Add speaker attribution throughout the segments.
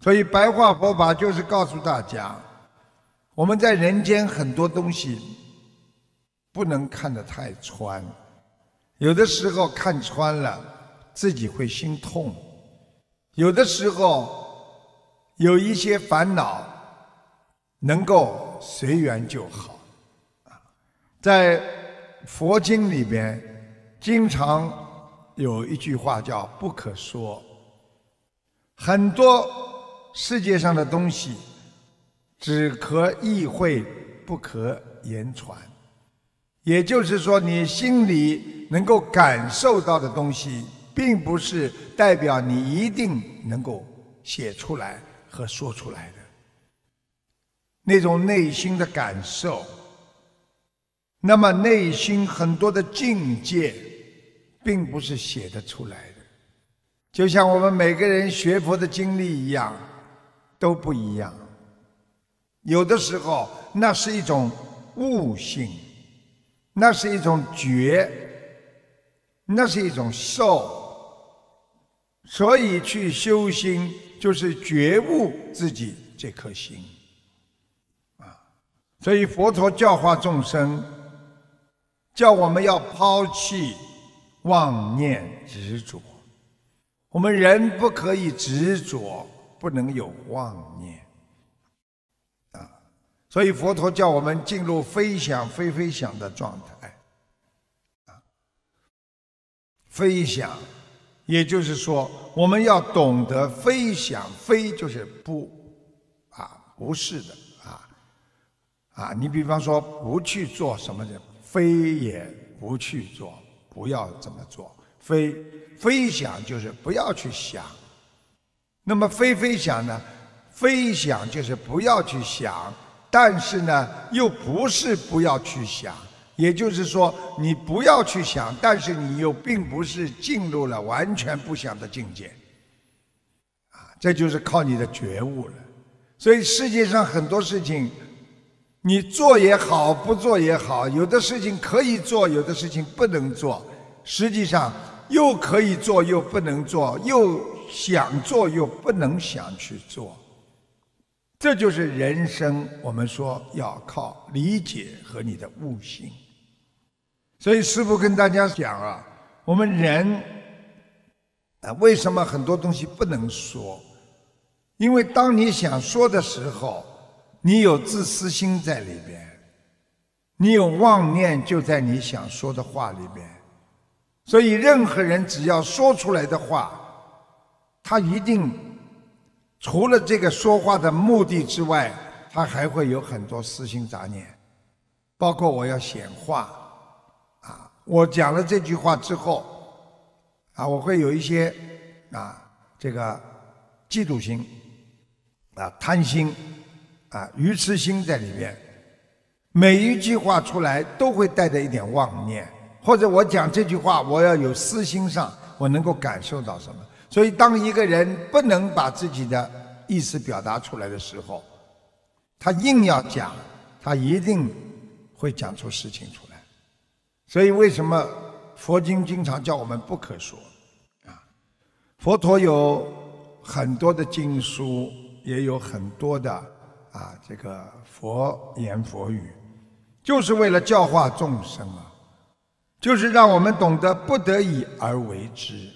Speaker 1: 所以白话佛法就是告诉大家，我们在人间很多东西不能看得太穿，有的时候看穿了自己会心痛，有的时候有一些烦恼能够随缘就好。啊，在佛经里边经常有一句话叫“不可说”，很多。世界上的东西只可意会，不可言传。也就是说，你心里能够感受到的东西，并不是代表你一定能够写出来和说出来的。那种内心的感受，那么内心很多的境界，并不是写得出来的。就像我们每个人学佛的经历一样。都不一样，有的时候那是一种悟性，那是一种觉，那是一种受，所以去修心就是觉悟自己这颗心，啊，所以佛陀教化众生，叫我们要抛弃妄念执着，我们人不可以执着。不能有妄念啊！所以佛陀叫我们进入飞想飞飞想的状态啊。飞想，也就是说，我们要懂得飞想，飞就是不啊，不是的啊啊！你比方说，不去做什么的，非也不去做，不要这么做。飞飞想就是不要去想。那么飞飞想呢？飞想就是不要去想，但是呢，又不是不要去想。也就是说，你不要去想，但是你又并不是进入了完全不想的境界。啊，这就是靠你的觉悟了。所以世界上很多事情，你做也好，不做也好，有的事情可以做，有的事情不能做。实际上，又可以做，又不能做，又。想做又不能想去做，这就是人生。我们说要靠理解和你的悟性。所以师父跟大家讲啊，我们人啊，为什么很多东西不能说？因为当你想说的时候，你有自私心在里边，你有妄念就在你想说的话里边。所以任何人只要说出来的话。他一定除了这个说话的目的之外，他还会有很多私心杂念，包括我要显化。啊，我讲了这句话之后啊，我会有一些啊这个嫉妒心啊贪心啊愚痴心在里边，每一句话出来都会带着一点妄念，或者我讲这句话，我要有私心上，我能够感受到什么。所以，当一个人不能把自己的意思表达出来的时候，他硬要讲，他一定会讲出事情出来。所以，为什么佛经经常叫我们不可说？啊，佛陀有很多的经书，也有很多的啊，这个佛言佛语，就是为了教化众生啊，就是让我们懂得不得已而为之。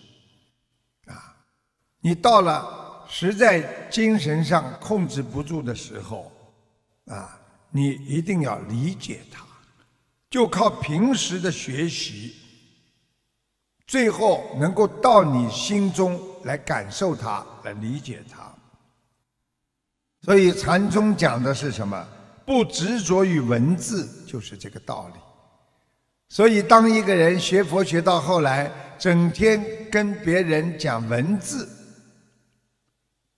Speaker 1: 你到了实在精神上控制不住的时候，啊，你一定要理解它，就靠平时的学习，最后能够到你心中来感受它，来理解它。所以禅宗讲的是什么？不执着于文字，就是这个道理。所以，当一个人学佛学到后来，整天跟别人讲文字。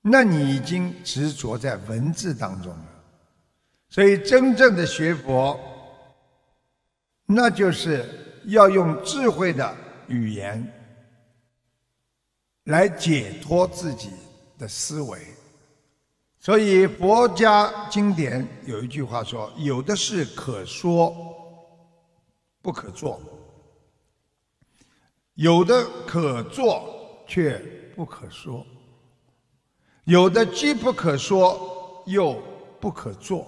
Speaker 1: 那你已经执着在文字当中了，所以真正的学佛，那就是要用智慧的语言来解脱自己的思维。所以佛家经典有一句话说：“有的事可说，不可做；有的可做，却不可说。”有的既不可说又不可做，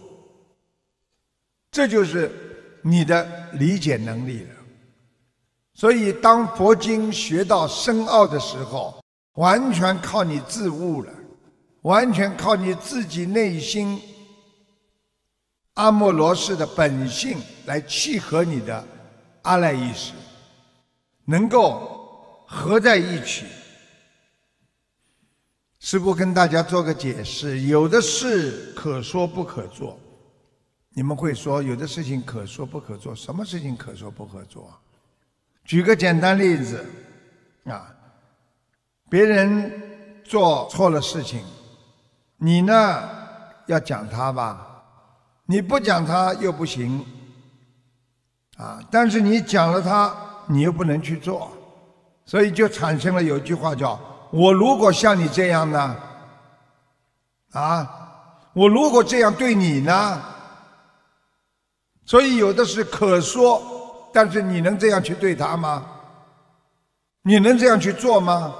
Speaker 1: 这就是你的理解能力了。所以，当佛经学到深奥的时候，完全靠你自悟了，完全靠你自己内心阿莫罗氏的本性来契合你的阿赖意识，能够合在一起。师父跟大家做个解释：有的事可说不可做。你们会说，有的事情可说不可做，什么事情可说不可做？举个简单例子，啊，别人做错了事情，你呢要讲他吧，你不讲他又不行，啊，但是你讲了他，你又不能去做，所以就产生了有句话叫“我如果像你这样呢，啊，我如果这样对你呢”，所以有的是可说。但是你能这样去对他吗？你能这样去做吗？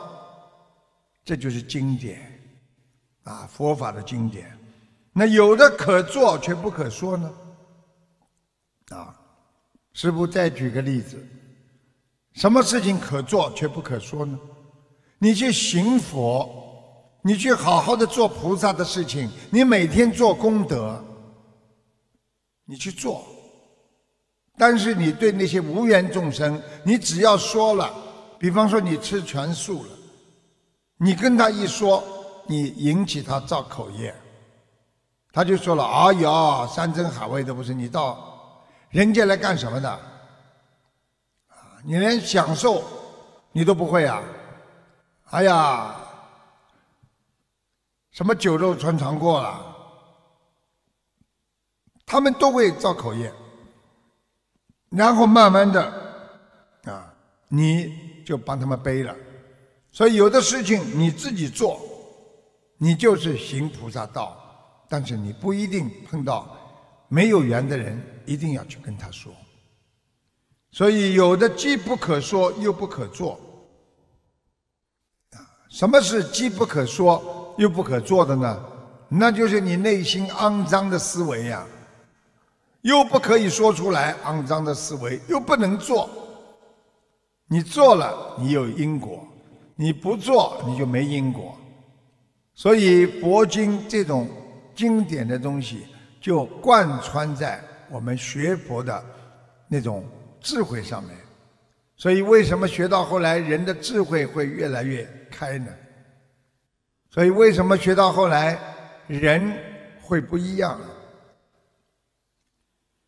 Speaker 1: 这就是经典啊，佛法的经典。那有的可做却不可说呢？啊，师父再举个例子，什么事情可做却不可说呢？你去行佛，你去好好的做菩萨的事情，你每天做功德，你去做。但是你对那些无缘众生，你只要说了，比方说你吃全素了，你跟他一说，你引起他造口业，他就说了：“哎呀，山珍海味都不是，你到人家来干什么的？你连享受你都不会啊！哎呀，什么酒肉穿肠过了，他们都会造口业。”然后慢慢的，啊，你就帮他们背了。所以有的事情你自己做，你就是行菩萨道。但是你不一定碰到没有缘的人，一定要去跟他说。所以有的既不可说又不可做。什么是既不可说又不可做的呢？那就是你内心肮脏的思维呀。又不可以说出来，肮脏的思维又不能做。你做了，你有因果；你不做，你就没因果。所以佛经这种经典的东西，就贯穿在我们学佛的那种智慧上面。所以为什么学到后来人的智慧会越来越开呢？所以为什么学到后来人会不一样？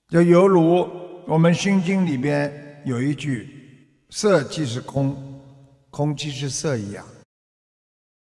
Speaker 1: 就犹如我们心经里边有一句“色即是空，空即是色”一样。